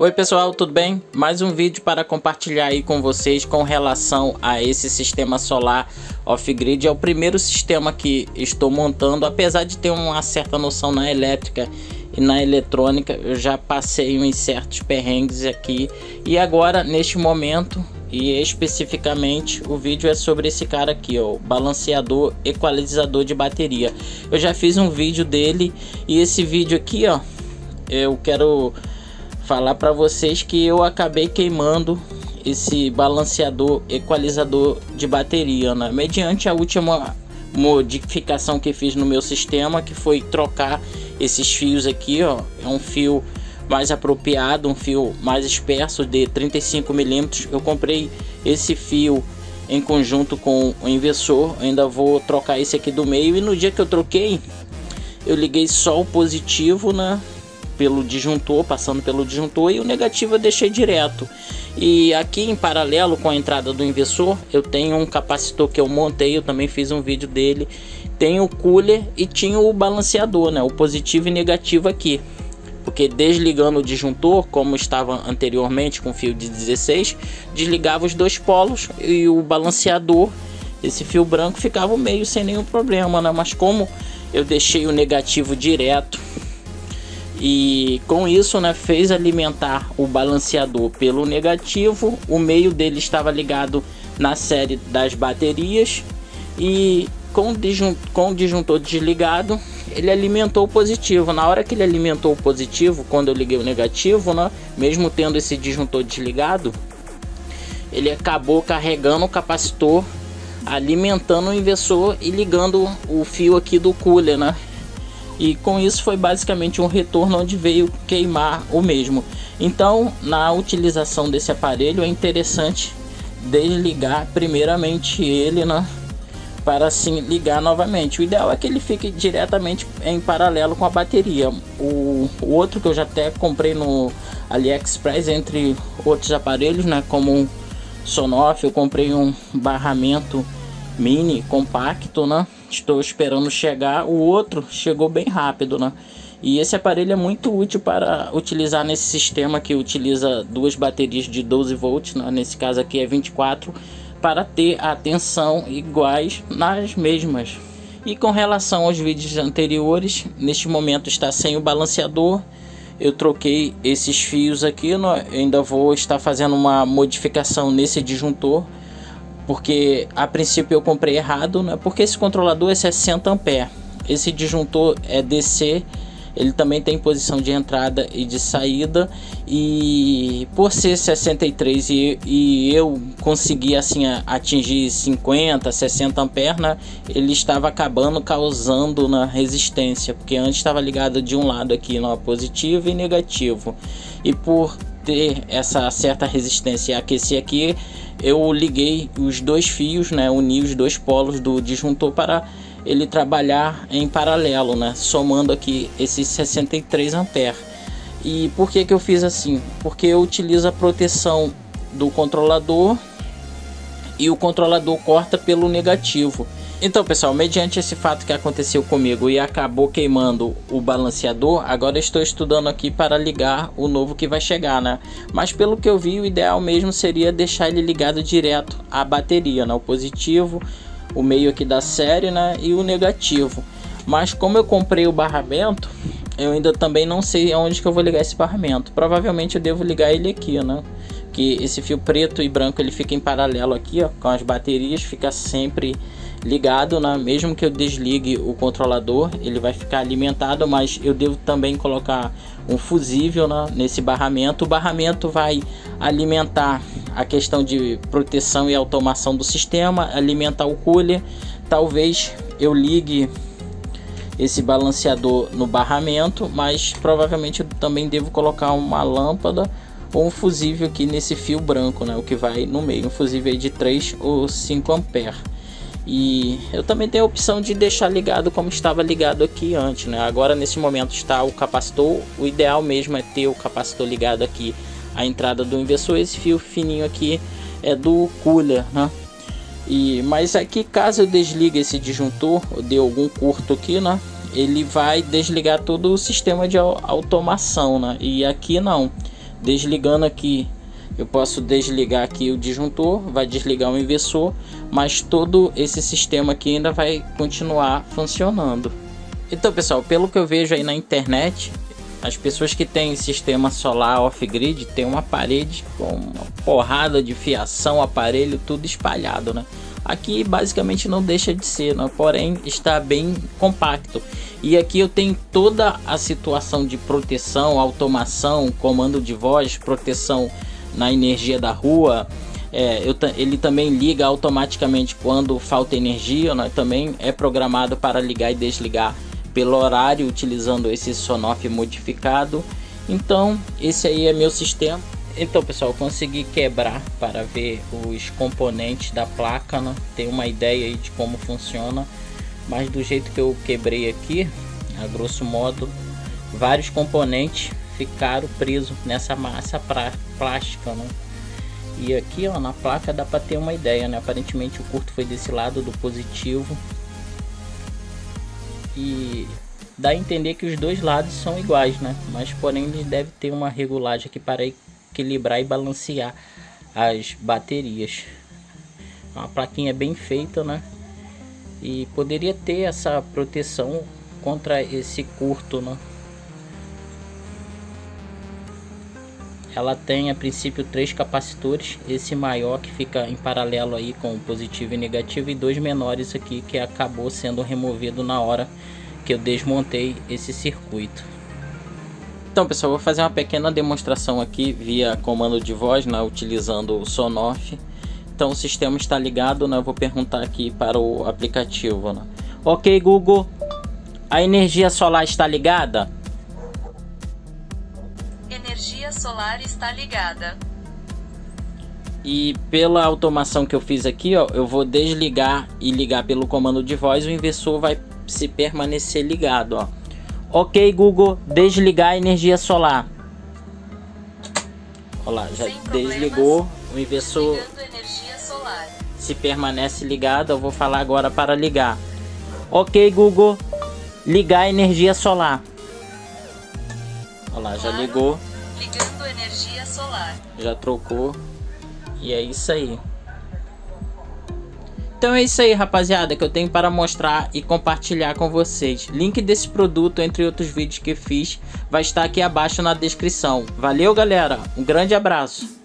Oi pessoal, tudo bem? Mais um vídeo para compartilhar aí com vocês com relação a esse sistema solar off-grid. É o primeiro sistema que estou montando, apesar de ter uma certa noção na elétrica e na eletrônica, eu já passei uns certos perrengues aqui. E agora, neste momento, e especificamente o vídeo é sobre esse cara aqui, ó, balanceador equalizador de bateria. Eu já fiz um vídeo dele e esse vídeo aqui, ó, eu quero falar para vocês que eu acabei queimando esse balanceador equalizador de bateria, né? mediante a última modificação que fiz no meu sistema, que foi trocar esses fios aqui, ó, é um fio mais apropriado, um fio mais espesso de 35 milímetros. Eu comprei esse fio em conjunto com o inversor, ainda vou trocar esse aqui do meio e no dia que eu troquei, eu liguei só o positivo, né? Pelo disjuntor, passando pelo disjuntor e o negativo eu deixei direto. E aqui em paralelo com a entrada do inversor, eu tenho um capacitor que eu montei, eu também fiz um vídeo dele. Tem o cooler e tinha o balanceador, né, o positivo e negativo aqui. Porque desligando o disjuntor, como estava anteriormente com fio de 16, desligava os dois polos e o balanceador, esse fio branco, ficava meio sem nenhum problema, né? Mas como eu deixei o negativo direto e com isso né, fez alimentar o balanceador pelo negativo, o meio dele estava ligado na série das baterias e com, com o disjuntor desligado ele alimentou o positivo. Na hora que ele alimentou o positivo, quando eu liguei o negativo, né, mesmo tendo esse disjuntor desligado, ele acabou carregando o capacitor, alimentando o inversor e ligando o fio aqui do cooler, né? E com isso foi basicamente um retorno onde veio queimar o mesmo. Então, na utilização desse aparelho é interessante desligar primeiramente ele, né, para assim ligar novamente. O ideal é que ele fique diretamente em paralelo com a bateria. O, o outro que eu já até comprei no AliExpress, entre outros aparelhos, né, como um Sonoff, eu comprei um barramento mini compacto, né? Estou esperando chegar. O outro chegou bem rápido, né? E esse aparelho é muito útil para utilizar nesse sistema que utiliza duas baterias de 12 volts, né? nesse caso aqui é 24, para ter a tensão iguais nas mesmas. E com relação aos vídeos anteriores, neste momento está sem o balanceador. Eu troquei esses fios aqui, né? ainda vou estar fazendo uma modificação nesse disjuntor porque a princípio eu comprei errado, né? Porque esse controlador é 60 ampere, esse disjuntor é DC, ele também tem posição de entrada e de saída. E por ser 63 e, e eu consegui assim atingir 50, 60 ampere, né? Ele estava acabando causando na resistência, porque antes estava ligado de um lado aqui no positivo e negativo. E por ter essa certa resistência e aquecer aqui eu liguei os dois fios, né, uni os dois polos do disjuntor para ele trabalhar em paralelo, né, somando aqui esses 63 amperes. E por que que eu fiz assim? Porque eu utilizo a proteção do controlador e o controlador corta pelo negativo. Então pessoal, mediante esse fato que aconteceu comigo e acabou queimando o balanceador, agora estou estudando aqui para ligar o novo que vai chegar, né? Mas pelo que eu vi, o ideal mesmo seria deixar ele ligado direto à bateria, né? O positivo, o meio aqui da série, né? E o negativo. Mas como eu comprei o barramento, eu ainda também não sei aonde que eu vou ligar esse barramento. Provavelmente eu devo ligar ele aqui, né? Que esse fio preto e branco ele fica em paralelo aqui, ó, com as baterias, fica sempre ligado, né? mesmo que eu desligue o controlador, ele vai ficar alimentado, mas eu devo também colocar um fusível né? nesse barramento. O barramento vai alimentar a questão de proteção e automação do sistema, alimentar o cooler. Talvez eu ligue esse balanceador no barramento, mas provavelmente eu também devo colocar uma lâmpada ou um fusível aqui nesse fio branco, né, o que vai no meio, um fusível de 3 ou 5 amperes. E eu também tenho a opção de deixar ligado como estava ligado aqui antes, né? Agora nesse momento está o capacitor, o ideal mesmo é ter o capacitor ligado aqui a entrada do inversor, esse fio fininho aqui é do cooler, né? E, mas aqui caso eu desligue esse disjuntor, ou dê algum curto aqui, né? Ele vai desligar todo o sistema de automação, né? E aqui não. Desligando aqui eu posso desligar aqui o disjuntor, vai desligar o inversor, mas todo esse sistema aqui ainda vai continuar funcionando. Então pessoal, pelo que eu vejo aí na internet, as pessoas que têm sistema solar off-grid tem uma parede com uma porrada de fiação, aparelho, tudo espalhado, né? Aqui basicamente não deixa de ser, né? porém está bem compacto. E aqui eu tenho toda a situação de proteção, automação, comando de voz, proteção na energia da rua. É, eu, ele também liga automaticamente quando falta energia, né? também é programado para ligar e desligar pelo horário utilizando esse sonoff modificado. Então esse aí é meu sistema. Então pessoal, consegui quebrar para ver os componentes da placa, né? ter uma ideia aí de como funciona. Mas do jeito que eu quebrei aqui, a grosso modo, vários componentes ficaram presos nessa massa plástica, né? E aqui, ó, na placa dá para ter uma ideia, né? Aparentemente o curto foi desse lado do positivo. E dá a entender que os dois lados são iguais, né? Mas porém deve ter uma regulagem aqui para equilibrar e balancear as baterias. Uma plaquinha bem feita, né? E poderia ter essa proteção contra esse curto, né? ela tem a princípio três capacitores esse maior que fica em paralelo aí com o positivo e negativo e dois menores aqui que acabou sendo removido na hora que eu desmontei esse circuito então pessoal vou fazer uma pequena demonstração aqui via comando de voz né, utilizando o Sonoff então o sistema está ligado né, eu vou perguntar aqui para o aplicativo né? ok Google a energia solar está ligada energia solar está ligada. E pela automação que eu fiz aqui, ó, eu vou desligar e ligar pelo comando de voz, o inversor vai se permanecer ligado, ó. OK, Google, desligar a energia solar. Olha lá, já desligou o inversor. Se permanece ligado, eu vou falar agora para ligar. OK, Google, ligar a energia solar. Olha lá, já ligou. Ligando energia solar. Já trocou. E é isso aí. Então é isso aí, rapaziada, que eu tenho para mostrar e compartilhar com vocês. Link desse produto, entre outros vídeos que fiz, vai estar aqui abaixo na descrição. Valeu, galera. Um grande abraço.